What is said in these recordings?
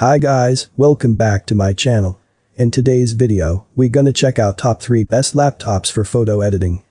Hi guys, welcome back to my channel. In today's video, we gonna check out top 3 best laptops for photo editing.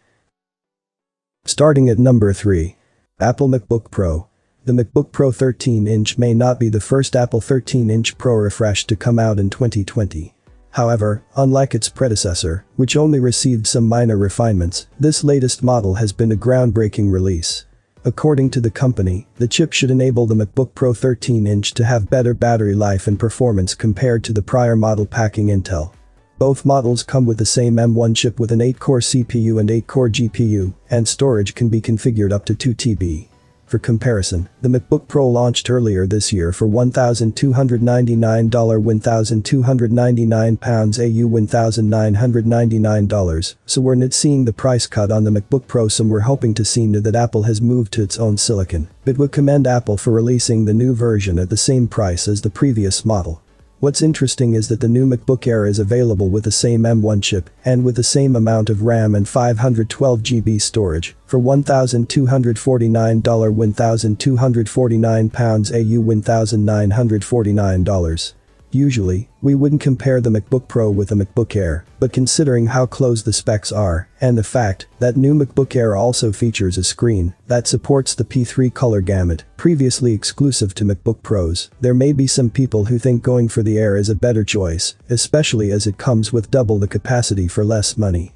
Starting at number 3. Apple MacBook Pro. The MacBook Pro 13-inch may not be the first Apple 13-inch Pro refresh to come out in 2020. However, unlike its predecessor, which only received some minor refinements, this latest model has been a groundbreaking release. According to the company, the chip should enable the MacBook Pro 13-inch to have better battery life and performance compared to the prior model packing Intel. Both models come with the same M1 chip with an 8-core CPU and 8-core GPU, and storage can be configured up to 2 TB. For comparison, the MacBook Pro launched earlier this year for $1,299 £1,299 AU $1,999, so we're not seeing the price cut on the MacBook Pro some we're hoping to see now that Apple has moved to its own silicon, but would commend Apple for releasing the new version at the same price as the previous model. What's interesting is that the new MacBook Air is available with the same M1 chip and with the same amount of RAM and 512GB storage for $1,249 £1,249 AU $1,949. Usually, we wouldn't compare the MacBook Pro with the MacBook Air, but considering how close the specs are, and the fact that new MacBook Air also features a screen that supports the P3 color gamut, previously exclusive to MacBook Pros, there may be some people who think going for the Air is a better choice, especially as it comes with double the capacity for less money.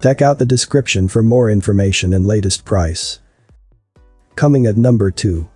Check out the description for more information and latest price. Coming at number 2.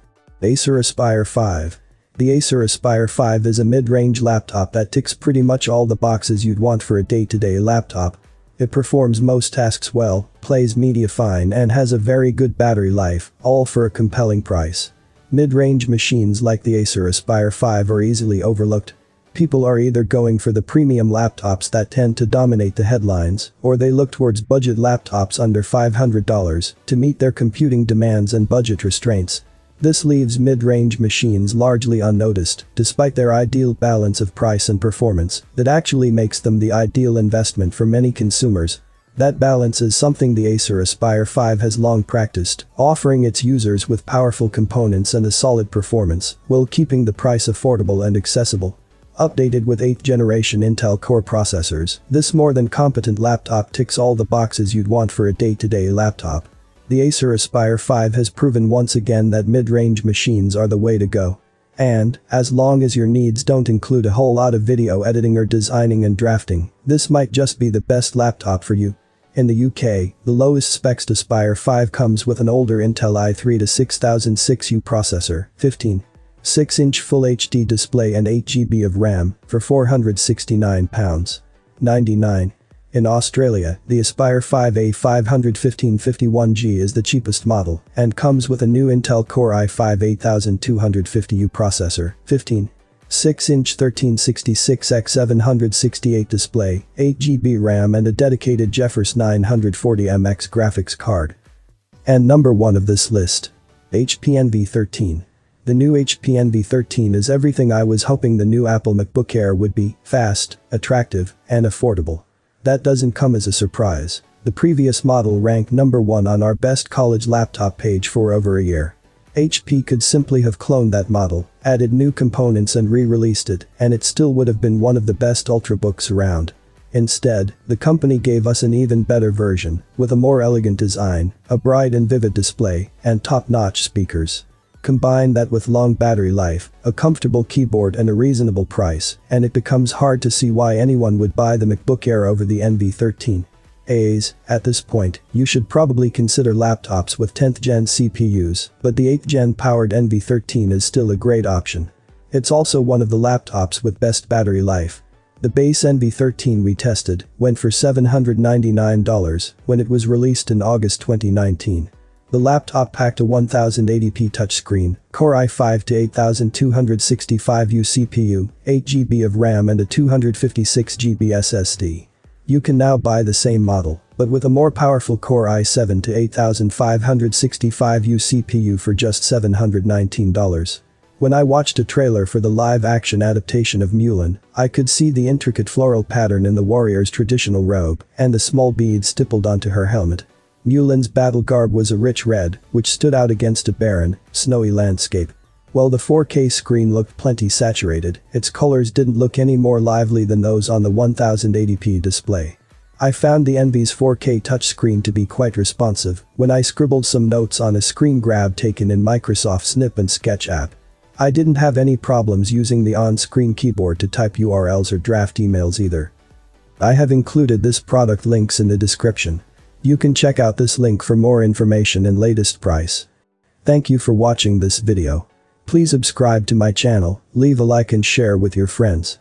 Acer Aspire 5 the Acer Aspire 5 is a mid-range laptop that ticks pretty much all the boxes you'd want for a day-to-day -day laptop. It performs most tasks well, plays media fine and has a very good battery life, all for a compelling price. Mid-range machines like the Acer Aspire 5 are easily overlooked. People are either going for the premium laptops that tend to dominate the headlines, or they look towards budget laptops under $500 to meet their computing demands and budget restraints. This leaves mid-range machines largely unnoticed, despite their ideal balance of price and performance, that actually makes them the ideal investment for many consumers. That balance is something the Acer Aspire 5 has long practiced, offering its users with powerful components and a solid performance, while keeping the price affordable and accessible. Updated with 8th generation Intel Core processors, this more than competent laptop ticks all the boxes you'd want for a day-to-day -day laptop. The Acer Aspire 5 has proven once again that mid-range machines are the way to go. And, as long as your needs don't include a whole lot of video editing or designing and drafting, this might just be the best laptop for you. In the UK, the lowest specs Aspire 5 comes with an older Intel i3 to 6006U processor, 15. 6-inch Full HD display and 8GB of RAM for £469. 99. In Australia, the Aspire 5A 51551G is the cheapest model and comes with a new Intel Core i5 8250U processor, 15. 6-inch 1366x768 display, 8GB RAM and a dedicated GeForce 940MX graphics card. And number 1 of this list. HP Envy 13. The new HP Envy 13 is everything I was hoping the new Apple MacBook Air would be, fast, attractive, and affordable. That doesn't come as a surprise. The previous model ranked number 1 on our best college laptop page for over a year. HP could simply have cloned that model, added new components and re-released it, and it still would have been one of the best ultrabooks around. Instead, the company gave us an even better version, with a more elegant design, a bright and vivid display, and top-notch speakers. Combine that with long battery life, a comfortable keyboard and a reasonable price, and it becomes hard to see why anyone would buy the MacBook Air over the Envy 13. A's, at this point, you should probably consider laptops with 10th gen CPUs, but the 8th gen powered Envy 13 is still a great option. It's also one of the laptops with best battery life. The base Envy 13 we tested went for $799 when it was released in August 2019. The laptop packed a 1080p touchscreen, Core i5 to 8265U CPU, 8GB of RAM and a 256GB SSD. You can now buy the same model, but with a more powerful Core i7 to 8565U CPU for just $719. When I watched a trailer for the live-action adaptation of Mulan, I could see the intricate floral pattern in the warrior's traditional robe and the small beads stippled onto her helmet. Mulan's battle garb was a rich red, which stood out against a barren, snowy landscape. While the 4K screen looked plenty saturated, its colors didn't look any more lively than those on the 1080p display. I found the Envy's 4K touchscreen to be quite responsive when I scribbled some notes on a screen grab taken in Microsoft Snip and Sketch app. I didn't have any problems using the on-screen keyboard to type URLs or draft emails either. I have included this product links in the description. You can check out this link for more information and latest price. Thank you for watching this video. Please subscribe to my channel, leave a like and share with your friends.